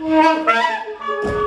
Música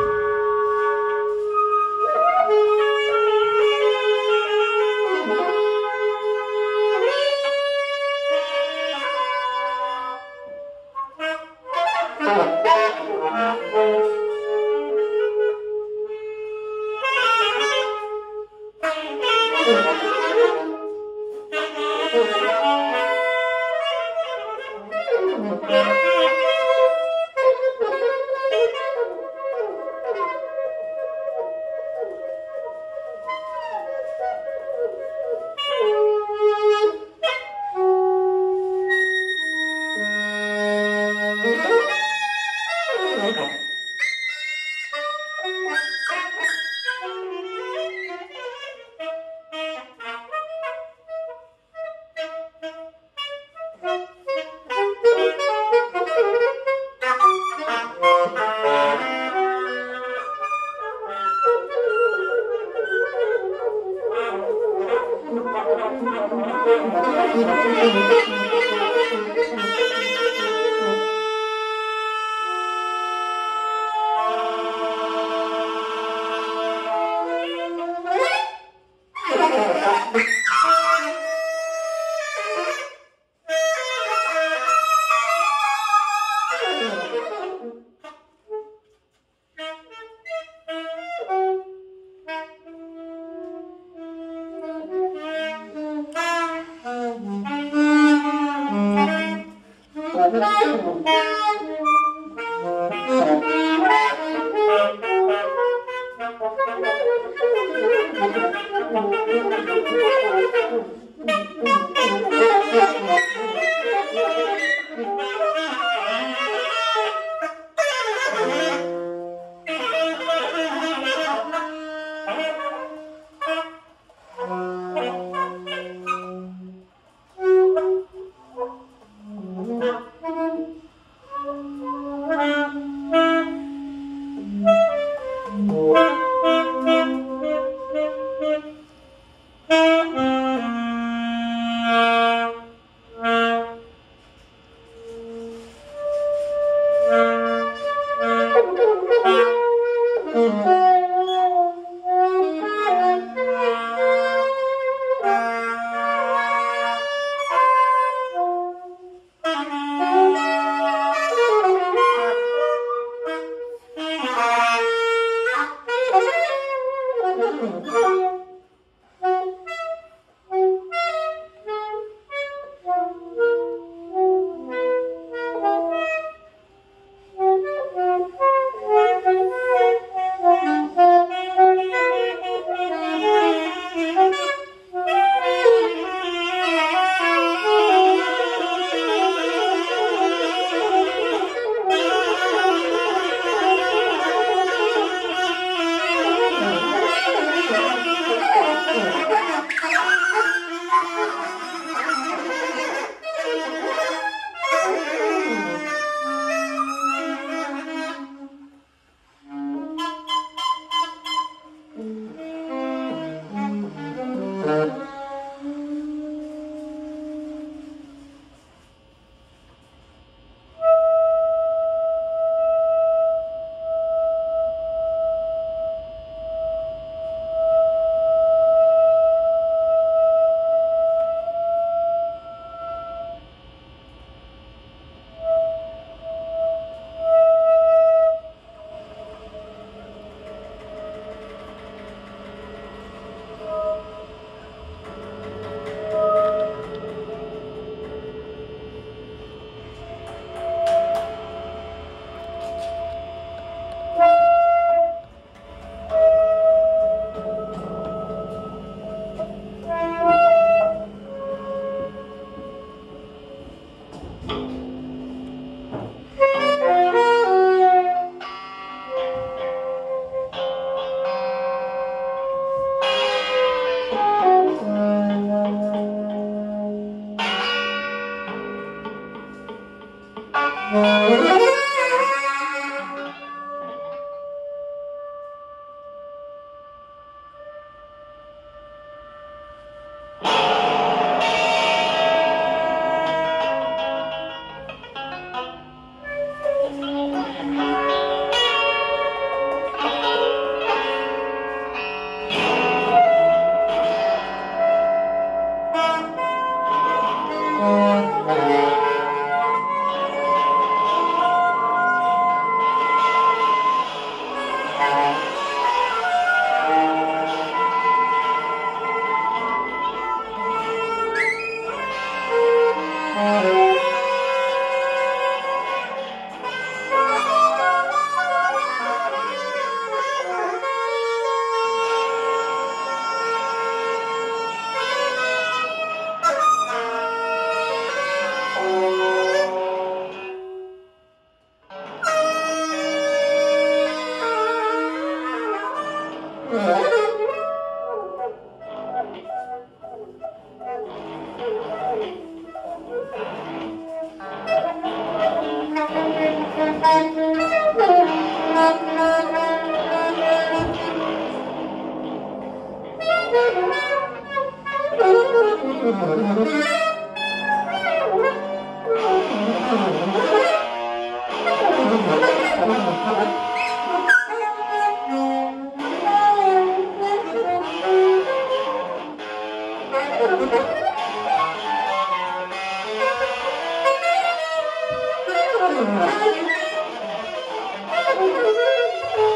Música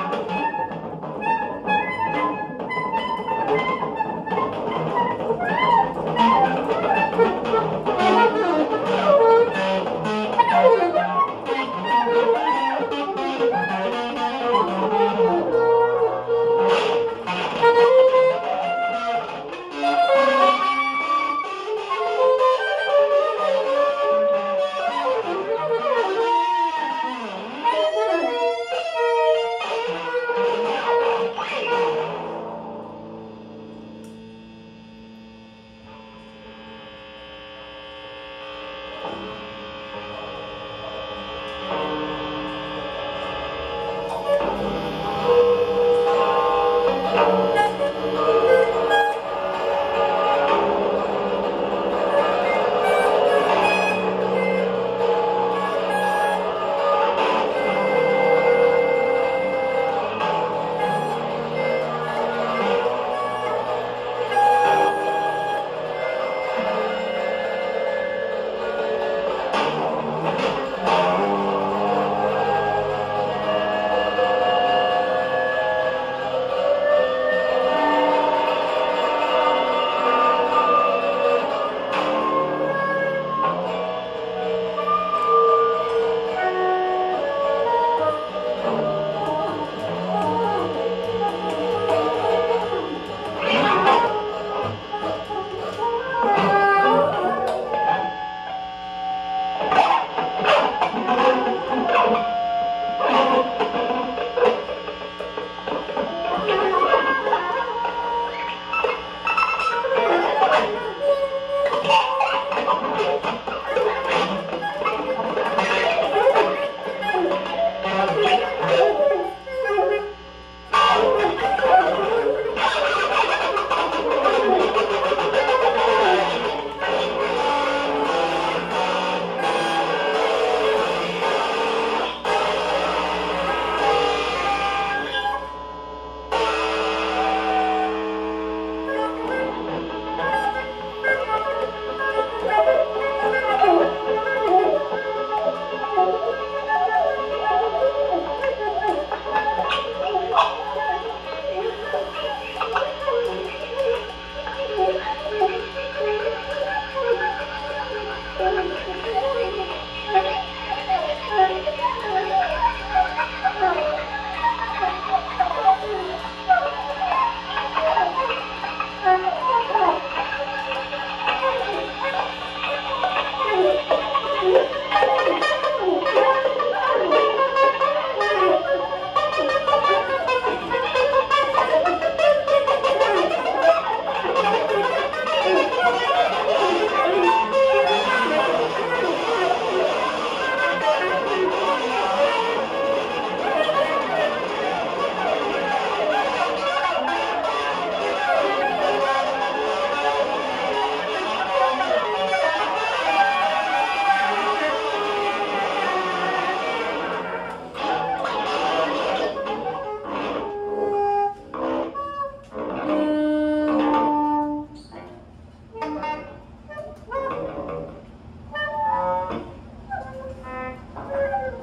Wow.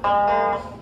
Música